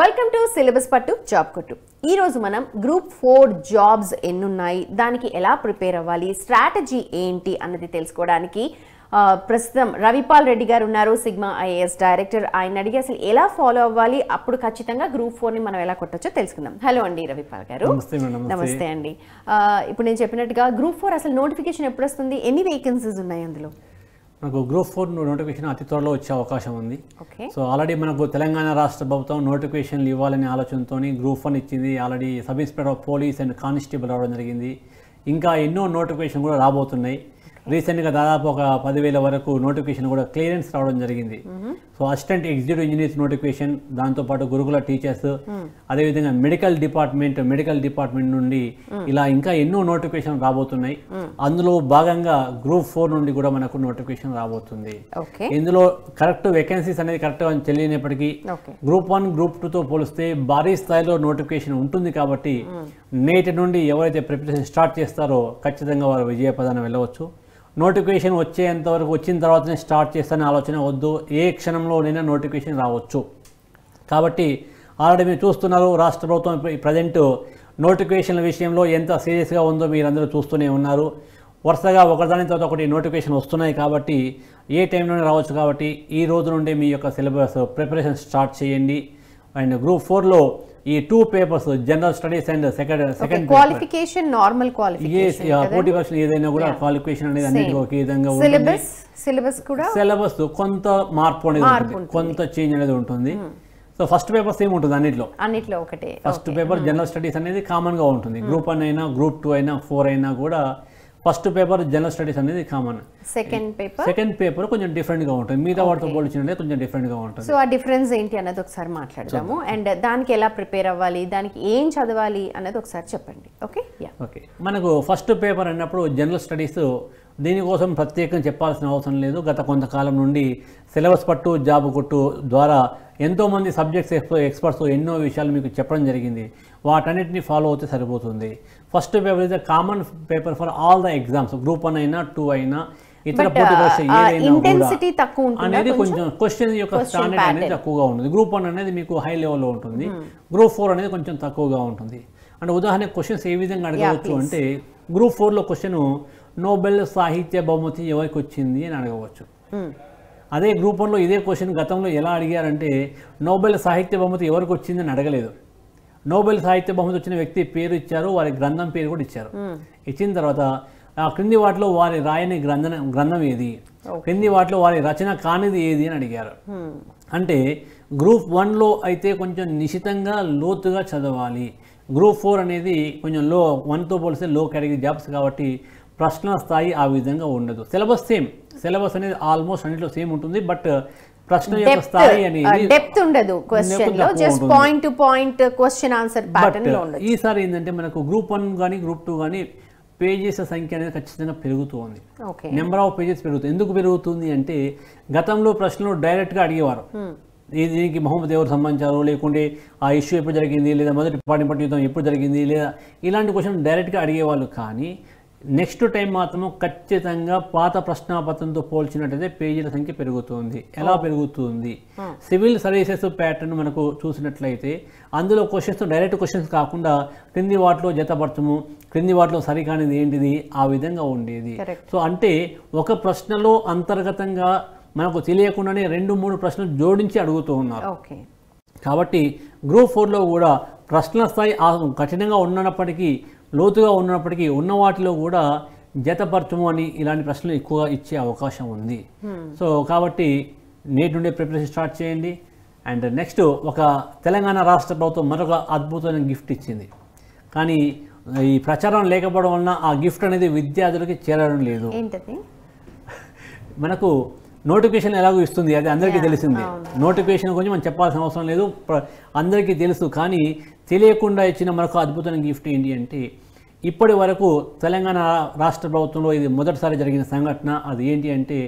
Welcome to syllabus పట్టు job కొట్టు ఈ రోజు మనం గ్రూప్ ఫోర్ జాబ్స్ ఎన్నున్నాయి? దానికి ఎలా ప్రిపేర్ అవ్వాలి? స్ట్రాటజీ ఏంటి అన్నది తెలుసుకోవడానికి ప్రస్తుతం రవిపాల్ రెడ్డి గారు ఉన్నారు సిగ్మా ఐఏఎస్ డైరెక్టర్ ఆయన అడిగి అసలు ఎలా ఫాలో అవ్వాలి? అప్పుడు ఖచ్చితంగా గ్రూప్ ఫోర్ని మనం ఎలా కొట్టొచ్చో తెలుసుకుందాం. హలో అండి రవిపాల్ గారు. నమస్తే అండి. ఇప్పుడు నేను చెప్పినట్టుగా గ్రూప్ ఫోర్ అసలు నోటిఫికేషన్ ఎప్పుడు వస్తుంది? ఎన్ని వేకెన్సీస్ ఉన్నాయి అందులో? మనకు గ్రూప్ ఫోర్ నోటిఫికేషన్ అతి త్వరలో వచ్చే అవకాశం ఉంది. సో ఆల్రెడీ మనకు తెలంగాణ రాష్ట్ర ప్రభుత్వం నోటిఫికేషన్లు ఇవ్వాలనే ఆలోచనతో గ్రూప్ వన్ ఇచ్చింది. Already sub inspector of police and constable రావడం జరిగింది. ఇంకా ఎన్నో నోటిఫికేషన్ కూడా రాబోతున్నాయి. రీసెంట్గా దాదాపు ఒక పదివేల వరకు నోటిఫికేషన్ కూడా క్లియరెన్స్ రావడం జరిగింది. So assistant executive engineers notification దాంతోపాటు గురుకుల టీచర్స్ అదేవిధంగా మెడికల్ డిపార్ట్మెంట్ మెడికల్ డిపార్ట్మెంట్ నుండి ఇలా ఇంకా ఎన్నో నోటిఫికేషన్ రాబోతున్నాయి. అందులో భాగంగా గ్రూప్ ఫోర్ నుండి కూడా మనకు నోటిఫికేషన్ రాబోతుంది. ఇందులో కరెక్ట్ వేకెన్సీస్ అనేది కరెక్ట్గా తెలియనప్పటికీ ఓకే గ్రూప్ వన్ గ్రూప్ టూతో పోలిస్తే భారీ స్థాయిలో నోటిఫికేషన్ ఉంటుంది కాబట్టి నేటి నుండి ఎవరైతే ప్రిపరేషన్ స్టార్ట్ చేస్తారో ఖచ్చితంగా వారు విజయపదాన్ని వెళ్ళవచ్చు. నోటిఫికేషన్ వచ్చేంత వరకు వచ్చిన తర్వాతనే స్టార్ట్ చేస్తానే ఆలోచన వద్దు. ఏ క్షణంలోనైనా నోటిఫికేషన్ రావచ్చు. కాబట్టి ఆల్రెడీ మీరు చూస్తున్నారు రాష్ట్ర ప్రభుత్వం ప్రజెంట్ నోటిఫికేషన్ల విషయంలో ఎంత సీరియస్గా ఉందో మీరందరూ చూస్తూనే ఉన్నారు. వరుసగా ఒకదాని తర్వాత ఒకటి నోటిఫికేషన్ వస్తున్నాయి కాబట్టి ఏ టైంలోనే రావచ్చు కాబట్టి ఈ రోజు నుండి మీ యొక్క సిలబస్ ప్రిపరేషన్ స్టార్ట్ చేయండి. అండ్ గ్రూప్ ఫోర్లో ఈ two papers general studies and second second qualification normal qualification పోటీ పరీక్షలు ఏదైనా కూడా క్వాలిఫికేషన్ అనేది అన్నిటికీ ఒకే విధంగా సిలబస్ సిలబస్ కూడా సిలబస్ కొంత మార్పు అనేది ఉంటుంది. కొంత చేంజ్ అనేది ఉంటుంది. సో ఫస్ట్ పేపర్ సేమ్ ఉంటుంది అన్నిట్లో? అన్నిట్లో ఒకటే. ఫస్ట్ పేపర్ జనరల్ స్టడీస్ అనేది కామన్గా ఉంటుంది. గ్రూప్ వన్ అయినా గ్రూప్ టూ అయినా ఫోర్ అయినా కూడా ఫస్ట్ పేపర్ జనరల్ స్టడీస్ అనేది common second paper second paper కొంచెం డిఫరెంట్గా ఉంటుంది. మిగతా వాటితో పోల్చినట్టే కొంచెం డిఫరెంట్గా ఉంటుంది. సో ఆ డిఫరెన్స్ ఏంటి అన్నది ఒకసారి మాట్లాడదాము. అండ్ దానికి ఎలా ప్రిపేర్ అవ్వాలి? దానికి ఏం చదవాలి? అన్నది ఒకసారి చెప్పండి. ఓకే ఓకే మనకు ఫస్ట్ పేపర్ అన్నప్పుడు జనరల్ స్టడీస్ దీనికోసం ప్రత్యేకంగా చెప్పాల్సిన అవసరం లేదు. గత కొంతకాలం నుండి సిలబస్ పట్టు జాబ్ కొట్టు ద్వారా ఎంతోమంది సబ్జెక్ట్స్ ఎక్స్పర్ట్స్ ఎన్నో విషయాలు మీకు చెప్పడం జరిగింది. వాటన్నిటిని ఫాలో అవుతే సరిపోతుంది. First paper is common paper for all the exams. Group one అయినా టూ అయినా ఇతర పోటీ పరీక్ష అనేది కొంచెం? క్వశ్చన్ యొక్క స్టాండర్డ్ అనేది. తక్కువగా ఉంటుంది. గ్రూప్ వన్ అనేది మీకు హై లెవెల్లో ఉంటుంది. గ్రూప్ ఫోర్ అనేది కొంచెం తక్కువగా ఉంటుంది. అంటే ఉదాహరణ క్వశ్చన్స్ ఏ విధంగా అడగవచ్చు అంటే గ్రూప్ ఫోర్లో క్వశ్చన్ నోబెల్ సాహిత్య బహుమతి ఎవరికి వచ్చింది అని అడగవచ్చు. అదే గ్రూప్ వన్లో ఇదే క్వశ్చన్ గతంలో ఎలా అడిగారంటే నోబెల్ సాహిత్య బహుమతి ఎవరికి వచ్చిందని అడగలేదు. నోబెల్ సాహిత్య బహుమతి వచ్చిన వ్యక్తి పేరు ఇచ్చారు వారి గ్రంథం పేరు కూడా ఇచ్చారు. ఇచ్చిన తర్వాత ఆ క్రింది వాటిలో వారి రాయని గ్రంథన గ్రంథం ఏది? క్రింది వాటిలో వారి రచన కానిది ఏది అని అడిగారు. అంటే గ్రూప్ వన్లో అయితే కొంచెం నిశితంగా లోతుగా చదవాలి. గ్రూప్ ఫోర్ అనేది కొంచెం లో వన్తో పోలిస్తే లో కేటగిరీ జాబ్స్ కాబట్టి ప్రశ్న స్థాయి ఆ విధంగా ఉండదు. Syllabus same. సిలబస్ అనేది ఆల్మోస్ట్ అన్నిట్లో సేమ్ ఉంటుంది. బట్ ప్రశ్న యొక్క స్థాయి అనేది డెప్త్ ఉండదు క్వశ్చన్లో. Just. Point to point question answer ప్యాటర్న్లో ఉండదు ఈసారి ఏంటంటే మనకు గ్రూప్ వన్ కానీ గ్రూప్ టూ కానీ పేజెస్ సంఖ్య అనేది ఖచ్చితంగా పెరుగుతూ ఉంది ఓకే నెంబర్ ఆఫ్ పేజెస్ పెరుగుతుంది. ఎందుకు పెరుగుతుంది అంటే గతంలో ప్రశ్నలు డైరెక్ట్గా అడిగేవారు. ఈ దీనికి మహమ్మద్ ఎవరు సంబంధించారు? లేకుంటే ఆ ఇష్యూ ఎప్పుడు జరిగింది? లేదా మొదటి పాటిపట్టి యుద్ధం ఎప్పుడు జరిగింది? లేదా ఇలాంటి క్వశ్చన్ డైరెక్ట్గా అడిగేవాళ్ళు కానీ నెక్స్ట్ టైం మాత్రం ఖచ్చితంగా పాత ప్రశ్నాపత్రంతో పోల్చినట్టయితే పేజీల సంఖ్య పెరుగుతుంది. ఎలా పెరుగుతుంది? సివిల్ సర్వీసెస్ ప్యాటర్న్ మనకు చూసినట్లయితే అందులో క్వశ్చన్స్ డైరెక్ట్ క్వశ్చన్స్ కాకుండా క్రింది వాటిలో జతపరచము క్రింది వాటిలో సరికానిది ఏంటిది? ఆ విధంగా ఉండేది. సో అంటే ఒక ప్రశ్నలో అంతర్గతంగా మనకు తెలియకుండానే రెండు మూడు ప్రశ్నలు జోడించి అడుగుతూ ఉన్నారు. కాబట్టి గ్రూప్ ఫోర్లో కూడా ప్రశ్నల స్థాయి కఠినంగా ఉన్నప్పటికీ లోతుగా ఉన్నప్పటికీ ఉన్న వాటిలో కూడా జతపరచము అని ఇలాంటి ప్రశ్నలు ఎక్కువగా ఇచ్చే అవకాశం ఉంది. సో కాబట్టి నేటి నుండే ప్రిపరేషన్ స్టార్ట్ చేయండి. అండ్ నెక్స్ట్ ఒక తెలంగాణ రాష్ట్ర ప్రభుత్వం మరొక అద్భుతమైన గిఫ్ట్ ఇచ్చింది. కానీ ఈ ప్రచారం లేకపోవడం వలన ఆ గిఫ్ట్ అనేది విద్యార్థులకి చేరడం లేదు. మనకు నోటిఫికేషన్ ఎలాగో ఇస్తుంది అది అందరికీ తెలిసిందే. నోటిఫికేషన్ గురించి మనం చెప్పాల్సిన అవసరం లేదు అందరికీ తెలుసు. కానీ తెలియకుండా ఇచ్చిన మరొక అద్భుతమైన గిఫ్ట్ ఏంటి అంటే ఇప్పటి వరకు తెలంగాణ రాష్ట్ర ప్రభుత్వంలో ఇది మొదటిసారి జరిగిన సంఘటన. అది ఏంటి అంటే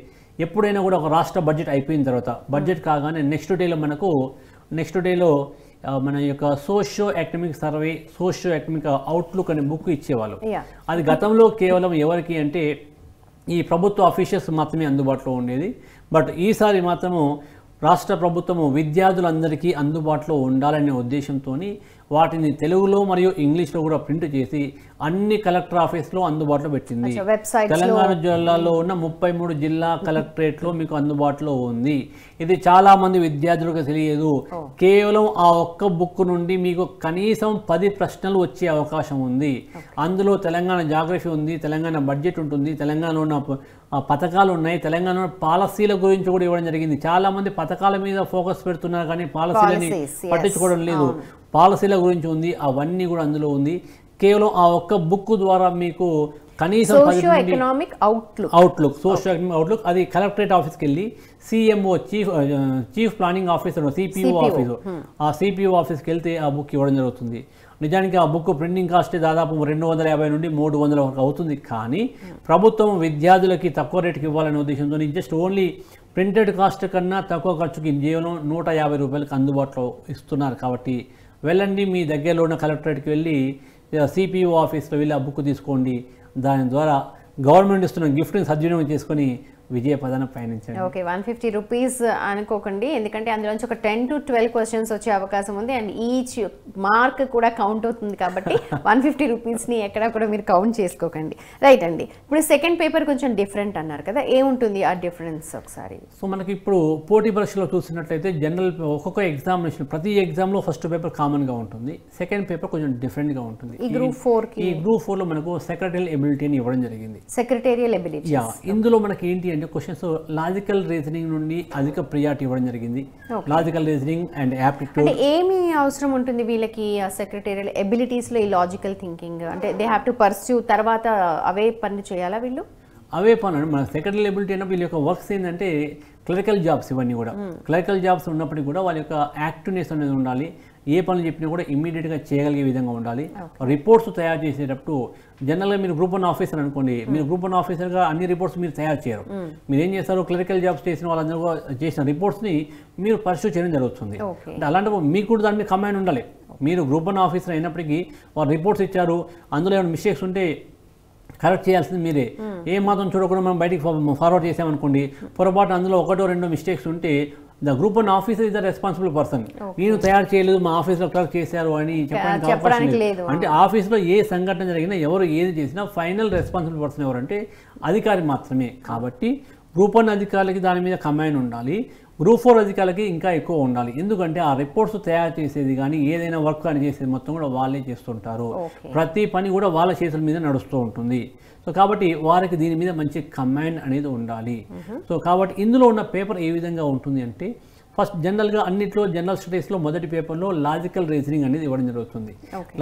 ఎప్పుడైనా కూడా ఒక రాష్ట్ర బడ్జెట్ అయిపోయిన తర్వాత బడ్జెట్ కాగానే నెక్స్ట్ డేలో మనకు నెక్స్ట్ డేలో మన యొక్క socio economic survey socio economic outlook అనే బుక్ ఇచ్చేవాళ్ళు. అది గతంలో కేవలం ఎవరికి అంటే ఈ ప్రభుత్వ అఫీషియల్స్ మాత్రమే అందుబాటులో ఉండేది. బట్ ఈసారి మాత్రము రాష్ట్ర ప్రభుత్వము విద్యార్థులందరికీ అందుబాటులో ఉండాలనే ఉద్దేశంతో వాటిని తెలుగులో మరియు ఇంగ్లీష్లో కూడా ప్రింట్ చేసి అన్ని కలెక్టర్ ఆఫీస్లో అందుబాటులో పెట్టింది. తెలంగాణ జిల్లాలో ఉన్న ముప్పై మూడు జిల్లా కలెక్టరేట్లో మీకు అందుబాటులో ఉంది. ఇది చాలా మంది విద్యార్థులకు తెలియదు. కేవలం ఆ ఒక్క బుక్ నుండి మీకు కనీసం పది ప్రశ్నలు వచ్చే అవకాశం ఉంది. అందులో తెలంగాణ జాగ్రఫీ ఉంది తెలంగాణ బడ్జెట్ ఉంటుంది తెలంగాణలో ఉన్న పథకాలు ఉన్నాయి. తెలంగాణ పాలసీల గురించి కూడా ఇవ్వడం జరిగింది. చాలా మంది పథకాల మీద ఫోకస్ పెడుతున్నారు కానీ పాలసీలని. పట్టించుకోవడం లేదు. పాలసీల గురించి ఉంది. అవన్నీ కూడా అందులో ఉంది. కేవలం ఆ ఒక్క బుక్ ద్వారా మీకు కనీసం economic outlook outlook social economic outlook అది కలెక్టరేట్ ఆఫీస్కి వెళ్ళి CMO chief chief planning officer CPO CPO, office ఆ సిపిఓ ఆఫీస్కి వెళ్తే ఆ బుక్ ఇవ్వడం జరుగుతుంది. నిజానికి ఆ బుక్ ప్రింటింగ్ కాస్ట్ దాదాపు రెండు వందల యాభై నుండి మూడు వందల వరకు అవుతుంది. కానీ ప్రభుత్వం విద్యార్థులకి తక్కువ రేటుకి ఇవ్వాలనే ఉద్దేశంతో జస్ట్ ఓన్లీ ప్రింటెడ్ కాస్ట్ కన్నా తక్కువ ఖర్చుకి జీవనం నూట యాభై రూపాయలకు అందుబాటులో ఇస్తున్నారు. కాబట్టి వెళ్ళండి మీ దగ్గరలో ఉన్న కలెక్టరేట్కి వెళ్ళి సిపిఓ ఆఫీస్లో వెళ్ళి ఆ బుక్ తీసుకోండి. దాని ద్వారా గవర్నమెంట్ ఇస్తున్న గిఫ్ట్ని సద్వినియోగం చేసుకొని విజయ పదాన పయనించండి. ఓకే వన్ ఫిఫ్టీ రూపీస్ అనుకోకండి. ఎందుకంటే అందులోంచి ఒక టెన్ టు ట్వెల్వ్ క్వశ్చన్స్ వచ్చే అవకాశం ఉంది. అండ్ ఈచ్ మార్క్ కూడా కౌంట్ అవుతుంది కాబట్టి వన్ ఫిఫ్టీ రూపీస్ని ఎక్కడ కూడా మీరు కౌంట్ చేసుకోకండి. రైట్ అండి. ఇప్పుడు సెకండ్ పేపర్ కొంచెం డిఫరెంట్ అన్నారు కదా. ఏముంటుంది ఆ డిఫరెన్స్ ఒకసారి? సో మనకి ఇప్పుడు పోటీ పరీక్షలో చూసినట్లయితే జనరల్ ఒక్కొక్క ఎగ్జామినేషన్ ప్రతి ఎగ్జామ్లో ఫస్ట్ పేపర్ కామన్గా ఉంటుంది. సెకండ్ పేపర్ కొంచెం డిఫరెంట్గా ఉంటుంది. ఈ గ్రూప్ ఫోర్కి? ఈ గ్రూప్ ఫోర్లో మనకు సెక్రటరీ ఎబిలిటీ అని ఇవ్వడం జరిగింది. సెక్రటేరియల్ ఎబిలిటీ యా ఇందులో మనకి ఏంటి అంటే క్వశ్చన్స్ లాజికల్ రీజనింగ్ నుండి అధిక ప్రియారిటీ ఇవ్వడం జరిగింది. లాజికల్ రీజనింగ్ అండ్ యాప్టిట్యూడ్ అంటే ఏమి అవసరం ఉంటుంది వీళ్ళకి సెక్రటేరియల్ ఎబిలిటీస్లో ఈ లాజికల్ థింకింగ్ అంటే దే హ్యావ్ టు పర్స్యూ తర్వాత అవే పని చేయాలా వీళ్ళు? అవే పనులు. మన సెక్రటరీ ఎబిలిటీ అన్నప్పుడు వీళ్ళ యొక్క వర్క్స్ ఏంటంటే క్లరికల్ జాబ్స్ ఇవన్నీ కూడా. క్లరికల్ జాబ్స్ ఉన్నప్పటికీ కూడా వాళ్ళ యొక్క యాక్టివ్నెస్ అనేది ఉండాలి. ఏ పనులు చెప్పినా కూడా ఇమీడియట్గా చేయగలిగే విధంగా ఉండాలి. రిపోర్ట్స్ తయారు చేసేటప్పుడు జనరల్గా మీరు గ్రూప్ వన్ ఆఫీసర్ అనుకోండి మీరు గ్రూప్ వన్ ఆఫీసర్గా అన్ని రిపోర్ట్స్ మీరు తయారు చేయరు. మీరు ఏం చేస్తారు? క్లరికల్ జాబ్స్ చేసిన వాళ్ళందరూ చేసిన రిపోర్ట్స్ని మీరు పర్సూ చేయడం జరుగుతుంది. అంటే అలాంటప్పుడు మీకు కూడా దాని మీద కమాండ్ ఉండాలి. మీరు గ్రూప్ వన్ ఆఫీసర్ అయినప్పటికీ వాళ్ళు రిపోర్ట్స్ ఇచ్చారు అందులో ఏమైనా మిస్టేక్స్ ఉంటే కరెక్ట్ చేయాల్సింది మీరే. ఏ మాత్రం చూడకుండా మనం బయటికి ఫార్వర్డ్ చేసామనుకోండి పొరపాటు అందులో ఒకటో రెండో మిస్టేక్స్ ఉంటే the group one officer is the responsible person నేను తయారు చేయలేదు మా ఆఫీస్లో క్లర్క్ చేశారు అని చెప్పడానికి లేదు. అంటే ఆఫీస్లో ఏ సంఘటన జరిగినా ఎవరు ఏది చేసినా ఫైనల్ రెస్పాన్సిబుల్ పర్సన్ ఎవరంటే అధికారి మాత్రమే. కాబట్టి గ్రూప్ వన్ అధికారులకి దాని మీద కమాండ్ ఉండాలి. గ్రూప్ ఫోర్ అధికారులకి ఇంకా ఎక్కువ ఉండాలి. ఎందుకంటే ఆ రిపోర్ట్స్ తయారు చేసేది కానీ ఏదైనా వర్క్ కానీ చేసేది మొత్తం కూడా వాళ్ళే చేస్తుంటారు. ప్రతి పని కూడా వాళ్ళ చేతుల మీద నడుస్తూ ఉంటుంది. సో కాబట్టి వారికి దీని మీద మంచి కమాండ్ అనేది ఉండాలి. సో కాబట్టి ఇందులో ఉన్న పేపర్ ఏ విధంగా ఉంటుంది అంటే ఫస్ట్ జనరల్గా అన్నిట్లో జనరల్ స్టడీస్లో మొదటి పేపర్లో లాజికల్ రీజనింగ్ అనేది ఇవ్వడం జరుగుతుంది.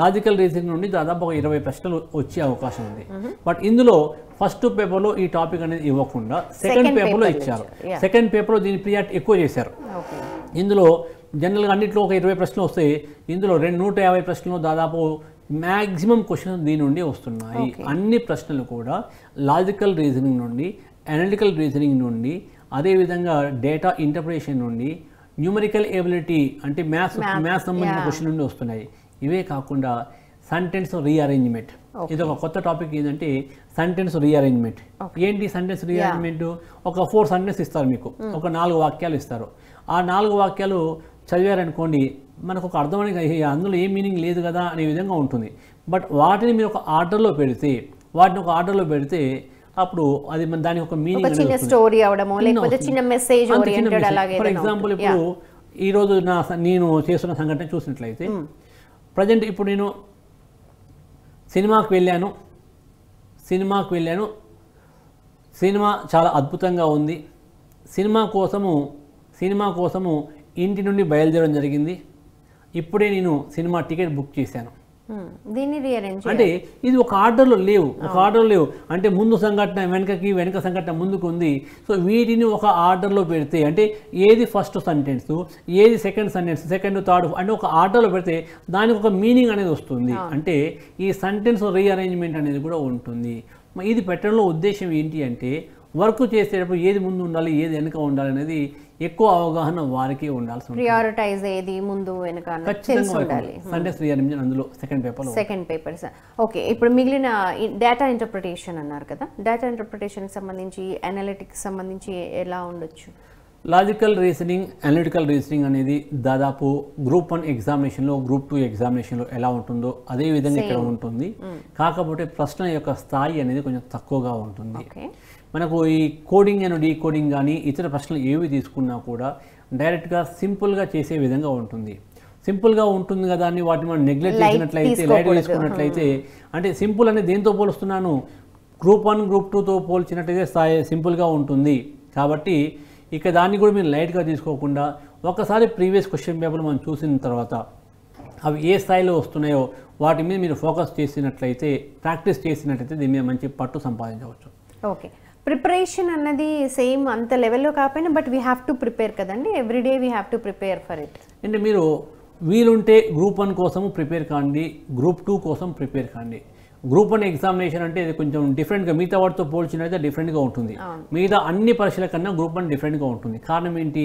లాజికల్ రీజనింగ్ నుండి దాదాపు ఒక ఇరవై ప్రశ్నలు వచ్చే అవకాశం ఉంది. బట్ ఇందులో ఫస్ట్ పేపర్లో ఈ టాపిక్ అనేది ఇవ్వకుండా సెకండ్ పేపర్లో ఇచ్చారు. సెకండ్ పేపర్లో దీని ప్రియారిటీ ఎక్కువ చేశారు. ఇందులో జనరల్గా అన్నింటిలో ఒక ఇరవై ప్రశ్నలు వస్తాయి ఇందులో రెండు నూట యాభై ప్రశ్నలు దాదాపు మ్యాక్సిమం క్వశ్చన్స్ దీని నుండి వస్తున్నాయి. అన్ని ప్రశ్నలు కూడా లాజికల్ రీజనింగ్ నుండి అనలిటికల్ రీజనింగ్ నుండి అదేవిధంగా డేటా ఇంటర్ప్రిటేషన్ నుండి న్యూమరికల్ ఎబిలిటీ అంటే మ్యాథ్స్ మ్యాథ్స్ సంబంధించిన. క్వశ్చన్ నుండి వస్తున్నాయి. ఇవే కాకుండా సెంటెన్స్ రీఅరేంజ్మెంట్ ఇది ఒక కొత్త టాపిక్ ఏంటంటే సెంటెన్స్ రీఅరేంజ్మెంట్ ఏంటి సెంటెన్స్ రీఅరేంజ్మెంట్ ఒక ఫోర్ సెంటెన్స్ ఇస్తారు మీకు. ఒక నాలుగు వాక్యాలు ఇస్తారు. ఆ నాలుగు వాక్యాలు చదివారనుకోండి మనకు ఒక అర్థమైన అందులో ఏ మీనింగ్ లేదు కదా అనే విధంగా ఉంటుంది. బట్ వాటిని మీరు ఒక ఆర్డర్లో పెడితే వాటిని ఒక ఆర్డర్లో పెడితే అప్పుడు అది మన దానికి ఒక మీనింగ్ చిన్న స్టోరీ అవడమో లేకపోతే చిన్న మెసేజ్ ఓరియంటెడ్ అలాగే ఫర్ ఎగ్జాంపుల్. ఇప్పుడు ఈ రోజు నా నేను చేస్తున్న సంఘటన చూసినట్లయితే ప్రజెంట్ ఇప్పుడు నేను సినిమాకి వెళ్ళాను. సినిమాకి వెళ్ళాను. సినిమా చాలా అద్భుతంగా ఉంది. సినిమా కోసము సినిమా కోసము ఇంటి నుండి బయలుదేరడం జరిగింది. ఇప్పుడే నేను సినిమా టికెట్ బుక్ చేశాను. Hmm. దీన్ని రీఅరేంజ్ అంటే ఇది ఒక ఆర్డర్లో లేవు. ఒక ఆర్డర్లో లేవు. అంటే ముందు సంఘటన వెనకకి వెనక సంఘటన ముందుకు ఉంది సో వీటిని ఒక ఆర్డర్లో పెడితే అంటే ఏది ఫస్ట్ సెంటెన్స్ ఏది సెకండ్ సెంటెన్స్ సెకండ్ థర్డ్ అంటే ఒక ఆర్డర్లో పెడితే దానికి ఒక మీనింగ్ అనేది వస్తుంది. అంటే ఈ సెంటెన్స్ రీఅరేంజ్మెంట్ అనేది కూడా ఉంటుంది. ఇది పెట్టడంలో ఉద్దేశం ఏంటి అంటే వర్క్ చేసేటప్పుడు ఏది ముందు ఉండాలి ఏది వెనక ఉండాలి అనేది ఎక్కువ అవగాహన వారికి ఉండాల్సి ప్రియారిటైజ్ ఏది ముందు వెనక ఉండాలి. సెంటెన్స్ రీఅరేంజ్మెంట్ అందులో సెకండ్ పేపర్లో సెకండ్ పేపర్స్ ఓకే ఇప్పుడు మిగిలిన డేటా ఇంటర్ప్రిటేషన్ అన్నారు కదా డేటా ఇంటర్ప్రిటేషన్కి సంబంధించి అనలిటిక్స్ సంబంధించి ఎలా ఉండొచ్చు? లాజికల్ రీజనింగ్ అనలిటికల్ రీజనింగ్ అనేది దాదాపు గ్రూప్ వన్ ఎగ్జామినేషన్లో గ్రూప్ టూ ఎగ్జామినేషన్లో ఎలా ఉంటుందో అదే విధంగా ఇక్కడ ఉంటుంది. కాకపోతే ప్రశ్న యొక్క స్థాయి అనేది కొంచెం తక్కువగా ఉంటుంది. ఓకే మనకు ఈ కోడింగ్ అండ్ డీకోడింగ్ కానీ ఇతర ప్రశ్నలు ఏవి తీసుకున్నా కూడా డైరెక్ట్గా సింపుల్గా చేసే విధంగా ఉంటుంది. సింపుల్గా ఉంటుంది కదా అని వాటిని మనం నెగ్లెక్ట్ చేసినట్లయితే లైట్ తీసుకోకూడదు. తీసుకున్నట్లయితే అంటే సింపుల్ అనేది దేంతో పోలుస్తున్నాను? గ్రూప్ వన్ గ్రూప్ టూతో పోల్చినట్టయితే స్థాయి సింపుల్గా ఉంటుంది. కాబట్టి ఇక దాన్ని కూడా మీరు లైట్గా తీసుకోకుండా ఒకసారి ప్రీవియస్ క్వశ్చన్ పేపర్ మనం చూసిన తర్వాత అవి ఏ స్థాయిలో వస్తున్నాయో వాటి మీద మీరు ఫోకస్ చేసినట్లయితే ప్రాక్టీస్ చేసినట్లయితే దీని మీద మంచి పట్టు సంపాదించవచ్చు. ఓకే ప్రిపరేషన్ అన్నది సేమ్ అంత లెవెల్లో కాకపోయినా but we have to prepare కదండి. Everyday we have to prepare for it అంటే మీరు వీలుంటే గ్రూప్ వన్ కోసము ప్రిపేర్ కాండి గ్రూప్ టూ కోసం ప్రిపేర్ కాండి. గ్రూప్ వన్ ఎగ్జామినేషన్ అంటే ఇది కొంచెం డిఫరెంట్గా మిగతా వాటితో పోల్చినట్లయితే డిఫరెంట్గా ఉంటుంది. మిగతా అన్ని పరీక్షల కన్నా గ్రూప్ వన్ డిఫరెంట్గా ఉంటుంది. కారణం ఏంటి?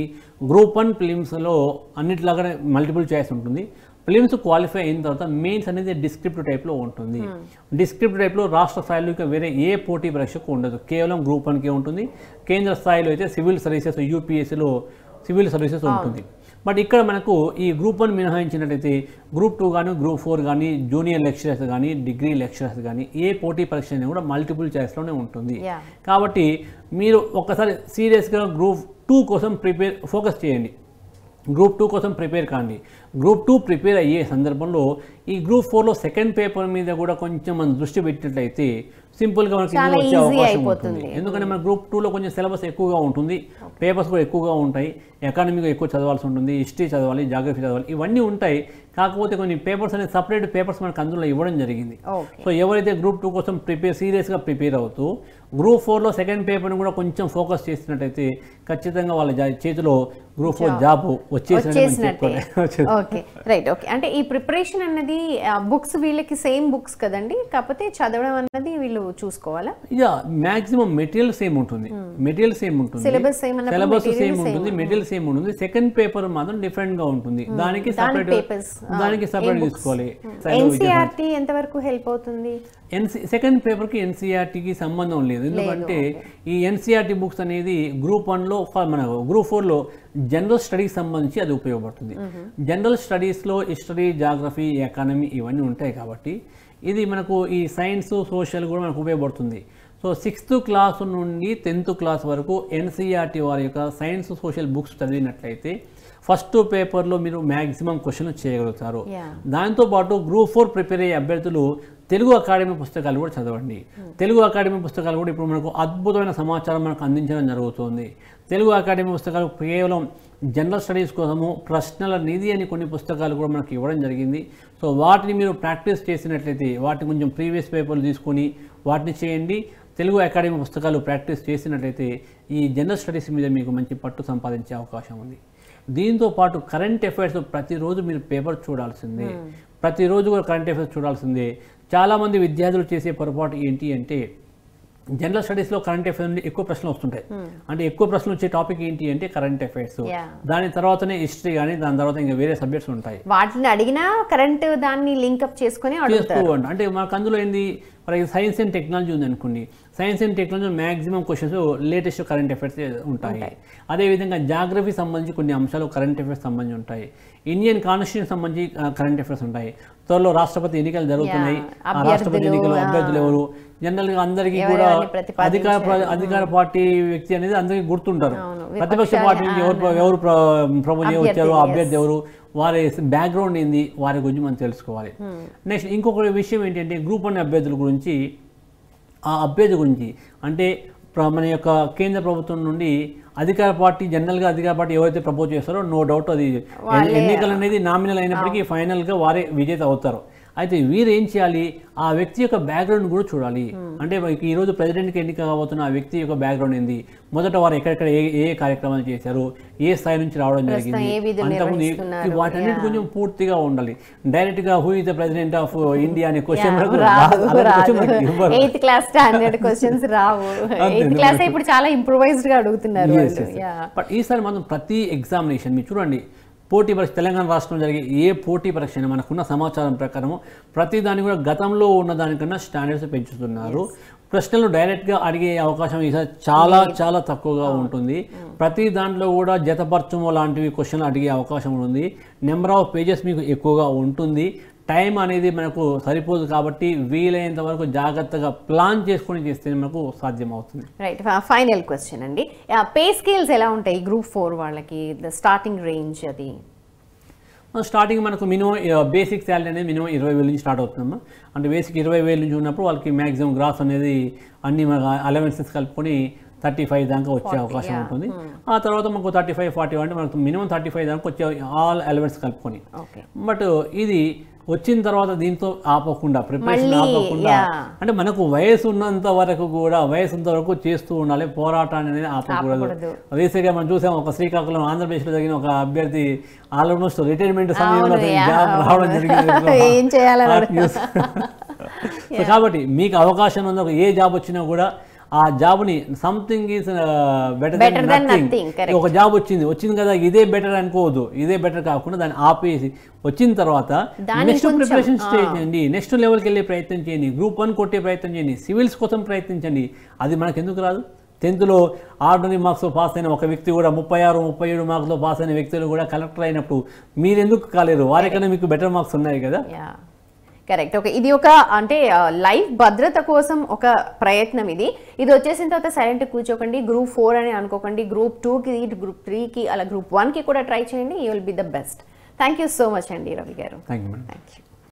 గ్రూప్ వన్ ఫిలిమ్స్లో అన్నిటిలాగానే మల్టిపుల్ చాయిస్ ఉంటుంది. ఫిలిమ్స్ క్వాలిఫై అయిన తర్వాత మెయిన్స్ అనేది డిస్క్రిప్టివ్ టైప్లో ఉంటుంది. డిస్క్రిప్టివ్ టైప్లో రాష్ట్ర స్థాయిలో ఇంకా వేరే ఏ పోటీ పరీక్షకు ఉండదు. కేవలం గ్రూప్ వన్కే ఉంటుంది. కేంద్ర స్థాయిలో అయితే సివిల్ సర్వీసెస్ యూపీఎస్సీలో సివిల్ సర్వీసెస్ ఉంటుంది. బట్ ఇక్కడ మనకు ఈ గ్రూప్ వన్ మినహాయించినట్టయితే గ్రూప్ టూ కానీ గ్రూప్ ఫోర్ కానీ జూనియర్ లెక్చరర్స్ కానీ డిగ్రీ లెక్చరర్స్ కానీ ఏ పోటీ పరీక్ష అయినా కూడా మల్టిపుల్ చాయిస్లోనే ఉంటుంది. కాబట్టి మీరు ఒక్కసారి సీరియస్గా గ్రూప్ టూ కోసం ప్రిపేర్ ఫోకస్ చేయండి. గ్రూప్ టూ కోసం ప్రిపేర్ కాండి. గ్రూప్ టూ ప్రిపేర్ అయ్యే సందర్భంలో ఈ గ్రూప్ ఫోర్లో సెకండ్ పేపర్ మీద కూడా కొంచెం మనం దృష్టి పెట్టినట్లయితే సింపుల్గా మనకి వచ్చే అవకాశం. ఉంటుంది. ఎందుకంటే మన గ్రూప్ టూలో కొంచెం సిలబస్ ఎక్కువగా ఉంటుంది పేపర్స్ కూడా ఎక్కువగా ఉంటాయి ఎకానమీగా ఎక్కువ చదవాల్సి ఉంటుంది హిస్టరీ చదవాలి జాగ్రఫీ చదవాలి ఇవన్నీ ఉంటాయి. కాకపోతే కొన్ని పేపర్స్ అనేది సపరేట్ పేపర్స్ మనకు అందులో ఇవ్వడం జరిగింది. సో ఎవరైతే గ్రూప్ టూ కోసం ప్రిపేర్ సీరియస్గా ప్రిపేర్ అవుతూ గ్రూప్ ఫోర్లో సెకండ్ పేపర్ని కూడా కొంచెం ఫోకస్ చేసినట్టయితే ఖచ్చితంగా వాళ్ళ చేతిలో group four job. Okay. Right. Okay. అంటే ఈ ప్రిపరేషన్ అన్నది బుక్స్ వీళ్ళకి సేమ్ బుక్స్ కదండి కాకపోతే చదవడం అన్నది వీళ్ళు చూసుకోవాలా? యా మాక్సిమం మెటీరియల్ సేమ్ ఉంటుంది. మెటీరియల్ సేమ్ ఉంటుంది. same అన్నప్పుడు సిలబస్ సేమ్ ఉంటుంది మెటీరియల్ సేమ్ ఉంటుంది. సెకండ్ పేపర్ మాత్రం డిఫరెంట్గా ఉంటుంది దానికి సపరేట్ దానికి సపరేట్ తీసుకోవాలి. ఎన్సీఆర్టీ ఎంతవరకు హెల్ప్ అవుతుంది? ఎన్సి సెకండ్ పేపర్కి ఎన్సీఆర్టీకి సంబంధం లేదు. ఎందుకంటే ఈ ఎన్సీఆర్టీ బుక్స్ అనేది గ్రూప్ వన్లో మన గ్రూప్ ఫోర్లో జనరల్ స్టడీకి సంబంధించి అది ఉపయోగపడుతుంది. జనరల్ స్టడీస్లో హిస్టరీ జాగ్రఫీ ఎకానమీ ఇవన్నీ ఉంటాయి కాబట్టి ఇది మనకు ఈ సైన్స్ సోషల్ కూడా మనకు ఉపయోగపడుతుంది. సో సిక్స్త్ క్లాస్ నుండి టెన్త్ క్లాస్ వరకు ఎన్సీఆర్టీ వారి యొక్క సైన్స్ సోషల్ బుక్స్ చదివినట్లయితే ఫస్ట్ పేపర్లో మీరు మ్యాక్సిమం క్వశ్చన్ చేయగలుగుతారు. దాంతోపాటు గ్రూప్ ఫోర్ ప్రిపేర్ అయ్యే అభ్యర్థులు తెలుగు అకాడమీ పుస్తకాలు కూడా చదవండి. తెలుగు అకాడమీ పుస్తకాలు కూడా ఇప్పుడు మనకు అద్భుతమైన సమాచారం మనకు అందించడం జరుగుతుంది. తెలుగు అకాడమీ పుస్తకాలు కేవలం జనరల్ స్టడీస్ కోసము ప్రశ్నల నిధి అని కొన్ని పుస్తకాలు కూడా మనకి ఇవ్వడం జరిగింది. సో వాటిని మీరు ప్రాక్టీస్ చేసినట్లయితే వాటిని కొంచెం ప్రీవియస్ పేపర్లు తీసుకొని వాటిని చేయండి. తెలుగు అకాడమీ పుస్తకాలు ప్రాక్టీస్ చేసినట్లయితే ఈ జనరల్ స్టడీస్ మీద మీకు మంచి పట్టు సంపాదించే అవకాశం ఉంది. దీంతో పాటు కరెంట్ అఫైర్స్ ప్రతిరోజు మీరు పేపర్ చూడాల్సిందే. ప్రతిరోజు కూడా కరెంట్ అఫైర్స్ చూడాల్సిందే. చాలామంది విద్యార్థులు చేసే పొరపాటు ఏంటి అంటే జనరల్ స్టడీస్లో కరెంట్ అఫైర్స్ నుండి ఎక్కువ ప్రశ్నలు వస్తుంటాయి. అంటే ఎక్కువ ప్రశ్నలు వచ్చే టాపిక్ ఏంటి అంటే కరెంట్ అఫైర్స్. దాని తర్వాతనే హిస్టరీ కానీ దాని తర్వాత ఇంకా వేరే సబ్జెక్ట్స్ ఉంటాయి. వాటిని అడిగినా కరెంట్ దాన్ని లింకప్ చేసుకొని ఉంటాం అంటే మనకు అందులో ఏంది? ఫర్ సైన్స్ అండ్ టెక్నాలజీ ఉంది అనుకోండి. Science and technology maximum questions latest current affairs ఉంటాయి. అదేవిధంగా జాగ్రఫీ సంబంధించి కొన్ని అంశాలు కరెంట్ అఫైర్స్ సంబంధించి ఉంటాయి. ఇండియన్ కాన్స్టిట్యూషన్ సంబంధించి కరెంట్ అఫైర్స్ ఉంటాయి. త్వరలో రాష్ట్రపతి ఎన్నికలు జరుగుతున్నాయి. రాష్ట్రపతి ఎన్నికలు. అభ్యర్థులు ఎవరు? జనరల్గా అందరికీ కూడా. అధికార అధికార పార్టీ వ్యక్తి అనేది అందరికీ గుర్తుంటారు. ప్రతిపక్ష పార్టీ నుంచి ఎవరు ఎవరు ప్ర- ప్రభుత్వం వచ్చారు. అభ్యర్థి ఎవరు వారి బ్యాక్గ్రౌండ్ ఏంది వారి గురించి మనం తెలుసుకోవాలి. నెక్స్ట్ ఇంకొక విషయం ఏంటంటే గ్రూప్ వన్ అభ్యర్థుల గురించి ఆ అభ్యర్థి గురించి అంటే మన యొక్క కేంద్ర ప్రభుత్వం నుండి అధికార పార్టీ జనరల్గా అధికార పార్టీ ఎవరైతే ప్రపోజ్ చేస్తారో నో డౌట్ అది ఎన్ని- ఎన్నికలు అనేది నామినల్ అయినప్పటికీ ఫైనల్గా వారే విజేత అవుతారు. అయితే వీరు ఏం చేయాలి? ఆ వ్యక్తి యొక్క బ్యాక్గ్రౌండ్ కూడా చూడాలి. అంటే మనకి ఈరోజు ప్రెసిడెంట్కి ఎన్నిక కాబోతున్న ఆ వ్యక్తి యొక్క బ్యాక్గ్రౌండ్ ఏంది? మొదట వారు ఎక్కడెక్కడ ఏ ఏ కార్యక్రమాలు చేశారు? ఏ స్థాయి నుంచి రావడం జరిగింది? అంతకుముందు? వాటన్నిటి కొంచెం పూర్తిగా ఉండాలి. డైరెక్ట్గా who is the president of India అనే question eighth class standard questions రావు. ఎయిత్ క్లాస్ ఇప్పుడు చాలా ఇంప్రూవైజ్డ్గా అడుగుతున్నారు. బట్ ఈసారి మాత్రం ప్రతి ఎగ్జామినేషన్ మీరు చూడండి. పోటీ పరీక్ష తెలంగాణ రాష్ట్రంలో జరిగే ఏ పోటీ పరీక్ష అయినా మనకున్న సమాచారం ప్రకారం ప్రతి దాన్ని కూడా గతంలో ఉన్న దానికన్నా స్టాండర్డ్స్ పెంచుతున్నారు. ప్రశ్నలు డైరెక్ట్గా అడిగే అవకాశం ఈసారి చాలా చాలా తక్కువగా ఉంటుంది. ప్రతి దాంట్లో కూడా జతపరచము లాంటివి క్వశ్చన్లు అడిగే అవకాశం ఉంది. నెంబర్ ఆఫ్ పేజెస్ మీకు ఎక్కువగా ఉంటుంది. టైం అనేది మనకు సరిపోదు కాబట్టి వీలైనంత వరకు జాగ్రత్తగా ప్లాన్ చేసుకొని చేస్తే మనకు సాధ్యం అవుతుంది రైట్ ఫైనల్ క్వశ్చన్ అండి. పే స్కేల్స్ ఎలా ఉంటాయి గ్రూప్ ఫోర్ వాళ్ళకి? ద స్టార్టింగ్ రేంజ్ అది. స్టార్టింగ్ మనకు మినిమం బేసిక్ శాలరీ అనేది మినిమం ఇరవై వేల నుంచి స్టార్ట్ అవుతుందమ్మా అంటే బేసిక్ ఇరవై వేల నుంచి ఉన్నప్పుడు వాళ్ళకి మ్యాక్సిమం గ్రాస్ అనేది అన్ని అలవెన్సెస్ కలుపుకొని థర్టీ ఫైవ్ దాకా వచ్చే అవకాశం ఉంటుంది. ఆ తర్వాత మనకు థర్టీ ఫైవ్ ఫార్టీ అంటే మనకు మినిమం థర్టీ ఫైవ్ దాకా వచ్చే ఆల్ అలవెన్స్ కలుపుకొని. బట్ ఇది వచ్చిన తర్వాత దీంతో ఆపకుండా ప్రిపరేషన్ ఆపకుండా. అంటే మనకు వయసు ఉన్నంత వరకు కూడా వయసు ఉన్నంత వరకు చేస్తూ ఉండాలి. పోరాటాన్ని అనేది ఆపకూడదు. రీసెంట్గా మనం చూసాం ఒక శ్రీకాకుళం ఆంధ్రప్రదేశ్లో జరిగిన ఒక అభ్యర్థి ఆల్మోస్ట్ రిటైర్మెంట్ సమయంలో జాబ్ రావడం. జరిగింది. కాబట్టి మీకు అవకాశం ఉన్న ఏ జాబ్ వచ్చినా కూడా ఆ జాబ్ని సంథింగ్ ఈజ్ బెటర్ దెన్. ఒక జాబ్ వచ్చింది వచ్చింది కదా ఇదే బెటర్ అనుకోవద్దు ఇదే బెటర్ కాకుండా దాన్ని ఆపేసి వచ్చిన తర్వాత నెక్స్ట్ ప్రిపరేషన్ స్టేజ్ చేయండి నెక్స్ట్ లెవెల్కి వెళ్ళే ప్రయత్నం చేయండి గ్రూప్ వన్ కొట్టే ప్రయత్నం చేయండి సివిల్స్ కోసం ప్రయత్నించండి. అది మనకు ఎందుకు రాదు టెన్త్లో ఆర్డినరీ మార్క్స్ పాస్ అయిన ఒక వ్యక్తి కూడా ముప్పై ఆరు ముప్పై ఏడు మార్క్స్లో పాస్ అయిన వ్యక్తులు కూడా కలెక్టర్ అయినప్పుడు మీరు ఎందుకు కాలేరు? వారికన్నా మీకు బెటర్ మార్క్స్ ఉన్నాయి కదా? కరెక్ట్ ఓకే ఇది ఒక అంటే లైఫ్ భద్రత కోసం ఒక ప్రయత్నం ఇది. ఇది వచ్చేసిన తర్వాత సైలెంట్ కూర్చోకండి. గ్రూప్ ఫోర్ అని అనుకోకండి. గ్రూప్ టూకి గ్రూప్ త్రీకి అలా గ్రూప్ వన్కి కూడా ట్రై చేయండి. You will be the best thank you so much అండి రవి గారు. Thank you